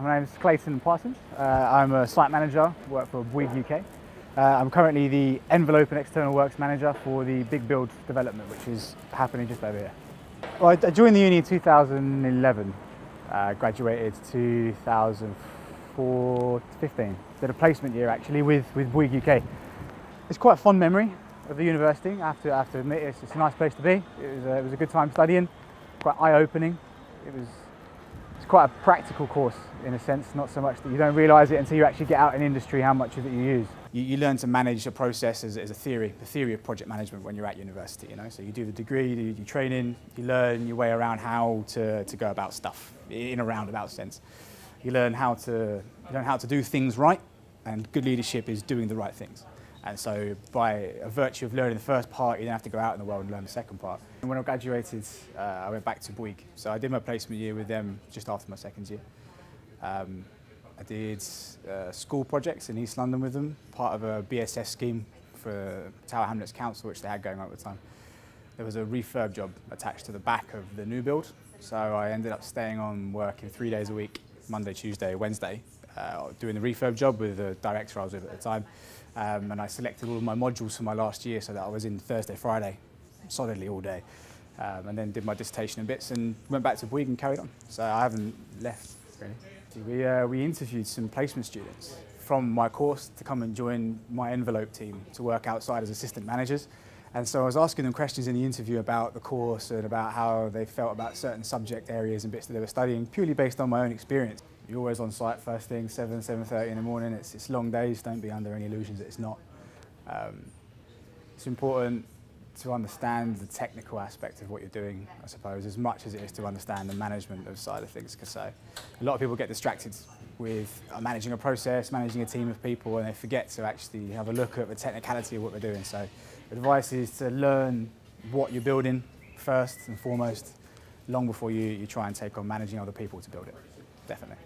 My name is Clayton Parsons. Uh, I'm a site manager, work for Bouygues UK. Uh, I'm currently the envelope and external works manager for the Big Build development, which is happening just over here. Well, I joined the uni in 2011, uh, graduated 2015. Did a placement year actually with, with Bouygues UK. It's quite a fond memory of the university, I have to, I have to admit. It's, it's a nice place to be. It was, a, it was a good time studying, quite eye-opening. It was it's quite a practical course in a sense, not so much that you don't realise it until you actually get out in industry how much of it you use. You, you learn to manage a process as, as, a theory, the theory of project management when you're at university, you know. So you do the degree, you do your training, you learn your way around how to, to go about stuff in a roundabout sense. You learn how to you learn how to do things right, and good leadership is doing the right things. And so by a virtue of learning the first part, you then have to go out in the world and learn the second part. And when I graduated, uh, I went back to Bouygues. So I did my placement year with them just after my second year. Um, I did uh, school projects in East London with them, part of a BSF scheme for Tower Hamlets Council, which they had going on at the time. There was a refurb job attached to the back of the new build. So I ended up staying on working three days a week, Monday, Tuesday, Wednesday, uh, doing the refurb job with the director I was with at the time. Um, and I selected all of my modules for my last year so that I was in Thursday, Friday, solidly all day. Um, and then did my dissertation and bits and went back to Bouygues and carried on. So I haven't left, really. We, uh, we interviewed some placement students from my course to come and join my envelope team to work outside as assistant managers. And so I was asking them questions in the interview about the course and about how they felt about certain subject areas and bits that they were studying, purely based on my own experience. You're always on site first thing, 7, 7.30 in the morning. It's, it's long days, don't be under any illusions that it's not. Um, it's important to understand the technical aspect of what you're doing, I suppose, as much as it is to understand the management of side of things. Because so, a lot of people get distracted with uh, managing a process, managing a team of people, and they forget to actually have a look at the technicality of what they're doing. So advice is to learn what you're building first and foremost, long before you, you try and take on managing other people to build it, definitely.